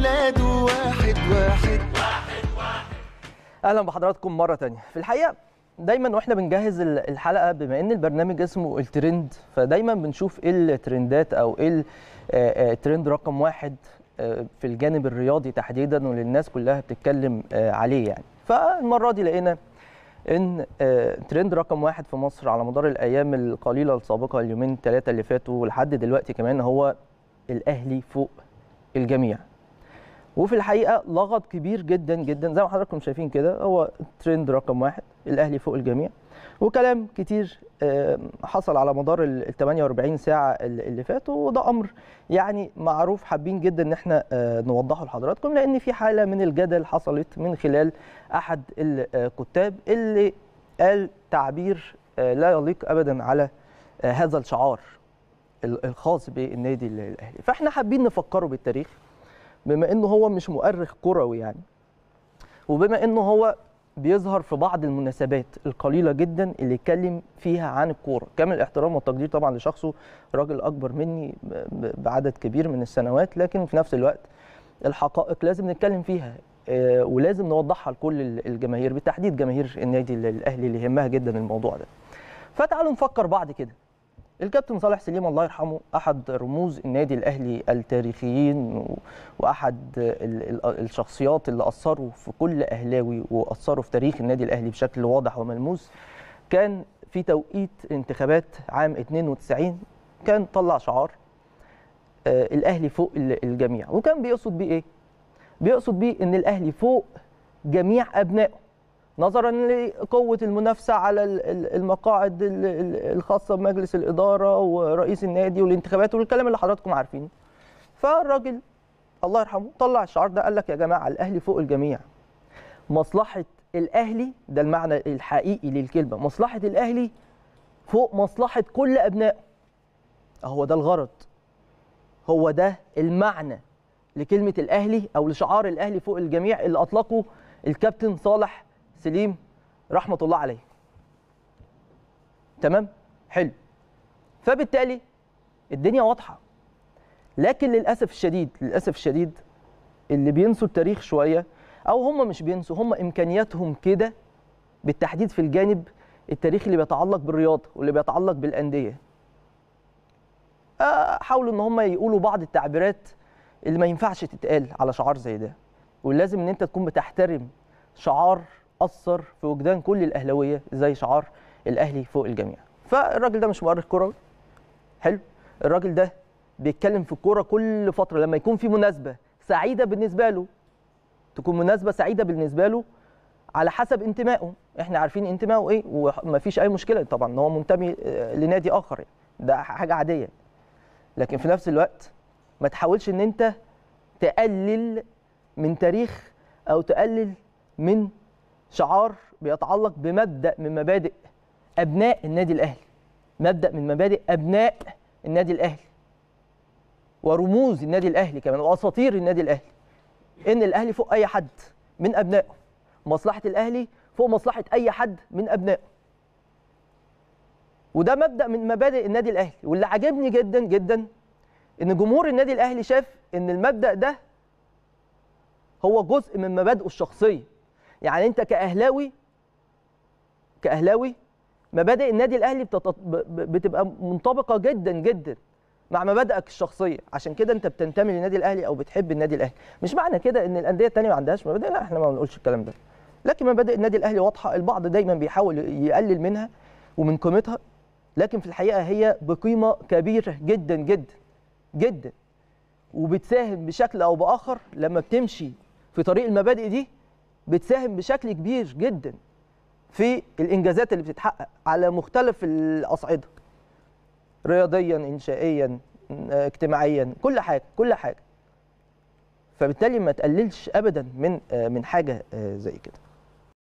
ولاده واحد واحد. أهلا بحضراتكم مرة تانية. في الحقيقة دايما وإحنا بنجهز ال- الحلقة بما إن البرنامج اسمه الترند فدايما بنشوف إيه الترندات أو إيه آه، آه، الترند رقم واحد آه، في الجانب الرياضي تحديدا واللي الناس كلها بتتكلم عليه يعني. فالمرة دي لقينا إن ترند رقم واحد في مصر على مدار الأيام القليلة السابقة اليومين ثلاثة اللي فاتوا ولحد دلوقتي كمان هو الأهلي فوق الجميع. وفي الحقيقة لغط كبير جدا جدا. زي ما حضراتكم شايفين كده هو ترند رقم واحد الأهلي فوق الجميع. وكلام كتير حصل على مدار ال 48 ساعة اللي فاتوا وده أمر يعني معروف حابين جدا إن إحنا آه، نوضحه لحضراتكم لأن في حالة من الجدل حصلت من خلال أحد الكتاب اللي قال تعبير آه، لا يليق ابدا على آه، هذا الشعار ال- الخاص بالنادي الأهلي. فإحنا حابين نفكره بالتاريخ بما إنه هو مش مؤرخ كروي يعني وبما إنه هو بيظهر في بعض المناسبات القليلة جدا اللي يتكلم فيها عن الكورة. كامل الاحترام والتقدير طبعا لشخصه راجل أكبر مني بعدد كبير من السنوات لكن في نفس الوقت الحقائق لازم نتكلم فيها آه، ولازم نوضحها لكل ال- الجماهير بالتحديد جماهير النادي ال- الأهلي اللي يهمها جدا الموضوع ده. فتعالوا نفكر بعض كده. الكابتن صالح سليم الله يرحمه أحد رموز النادي الأهلي التاريخيين وأحد ال- ال- الشخصيات اللي أثروا في كل أهلاوي وأثروا في تاريخ النادي الأهلي بشكل واضح وملموس. كان في توقيت انتخابات عام 92 كان طلع شعار آه، الأهلي فوق ال- الجميع. وكان بيقصد بيه إيه؟ بيقصد بيه إن الأهلي فوق جميع أبنائه. نظرا لقوة المنافسة على ال- ال- المقاعد ال- ال- الخاصة بمجلس الإدارة ورئيس النادي والانتخابات والكلام اللي حضراتكم عارفينه. فالراجل الله يرحمه طلع الشعار ده قال لك يا جماعة الأهلي فوق الجميع. مصلحة الأهلي ده المعنى الحقيقي للكلمة. مصلحة الأهلي فوق مصلحة كل أبنائه. هو ده الغرض. هو ده المعنى لكلمة الأهلي أو لشعار الأهلي فوق الجميع اللي أطلقه الكابتن صالح سليم رحمة الله عليه. تمام؟ حلو. فبالتالي الدنيا واضحة. لكن للأسف الشديد للأسف الشديد اللي بينسوا التاريخ شوية أو هم مش بينسوا هم إمكانياتهم كده بالتحديد في الجانب التاريخي اللي بيتعلق بالرياضة واللي بيتعلق بالأندية. حاولوا إن هم يقولوا بعض التعبيرات اللي ما ينفعش تتقال على شعار زي ده. ولازم إن أنت تكون بتحترم شعار اثر في وجدان كل الأهلاوية زي شعار الأهلي فوق الجميع. فالراجل ده مش مؤرخ كروي حلو. الراجل ده بيتكلم في الكورة كل فترة. لما يكون في مناسبة سعيدة بالنسبة له تكون مناسبة سعيدة بالنسبة له على حسب انتمائه. إحنا عارفين انتمائه إيه ومفيش أي مشكلة. طبعا إن هو منتمي لنادي آخر يعني. ده حاجة عادية. لكن في نفس الوقت ما تحاولش إن أنت تقلل من تاريخ أو تقلل من شعار بيتعلق بمبدأ من مبادئ أبناء النادي الأهلي. مبدأ من مبادئ أبناء النادي الأهلي. ورموز النادي الأهلي كمان وأساطير النادي الأهلي. إن الأهلي فوق أي حد من أبنائه. مصلحة الأهلي فوق مصلحة أي حد من أبنائه. وده مبدأ من مبادئ النادي الأهلي. واللي عجبني جدا جدا إن جمهور النادي الأهلي شاف إن المبدأ ده هو جزء من مبادئه الشخصية. يعني انت كأهلاوي كأهلاوي مبادئ النادي الأهلي بتبقى منطبقة جدا جدا مع مبادئك الشخصية. عشان كده انت بتنتمي للنادي الأهلي أو بتحب النادي الأهلي. مش معنى كده إن الأندية الثانية ما عندهاش مبادئ لا إحنا ما بنقولش الكلام ده. لكن مبادئ النادي الأهلي واضحة البعض دايما بيحاول يقلل منها ومن قيمتها لكن في الحقيقة هي بقيمة كبيرة جدا جدا جدا. وبتساهم بشكل أو بآخر لما بتمشي في طريق المبادئ دي بتساهم بشكل كبير جدا في الإنجازات اللي بتتحقق على مختلف الأصعدة. رياضيا انشائيا اجتماعيا كل حاجة كل حاجة. فبالتالي ما تقللش ابدا من آه، من حاجة آه، زي كده.